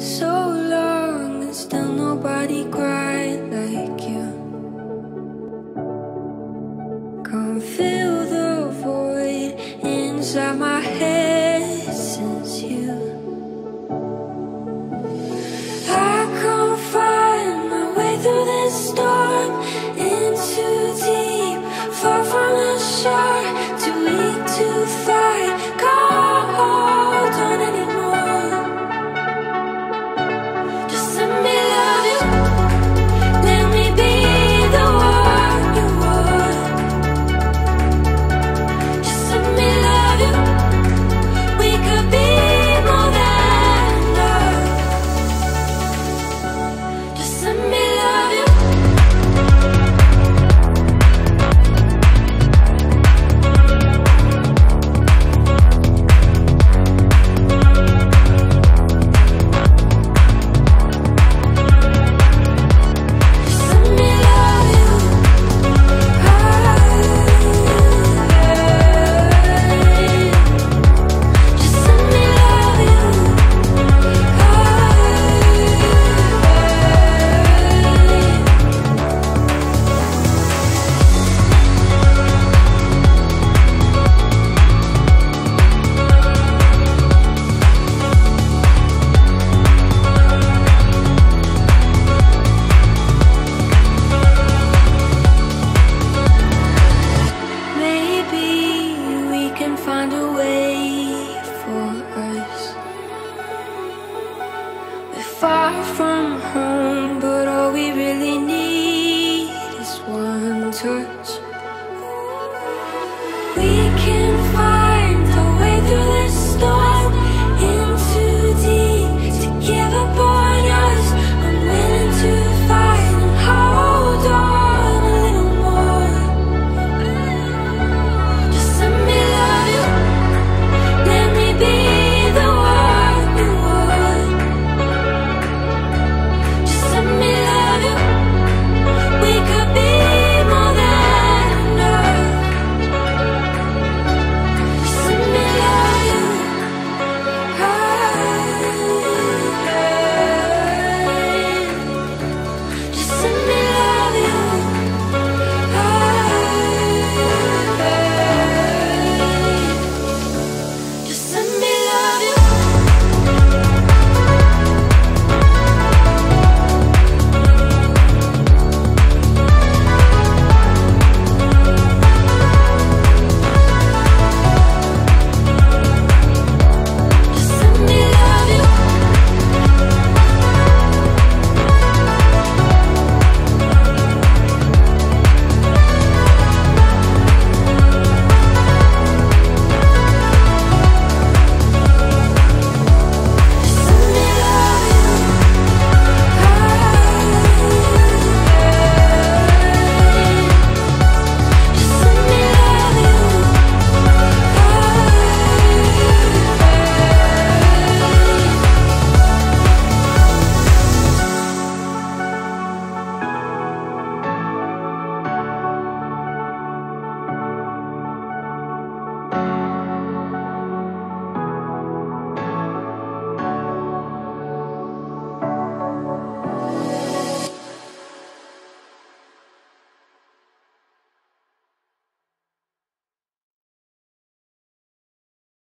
so long and still nobody cried like you. Can't feel the void inside my head since you. I can't find my way through this storm. Too deep, far from the shore. far from home, but all we really need is one touch.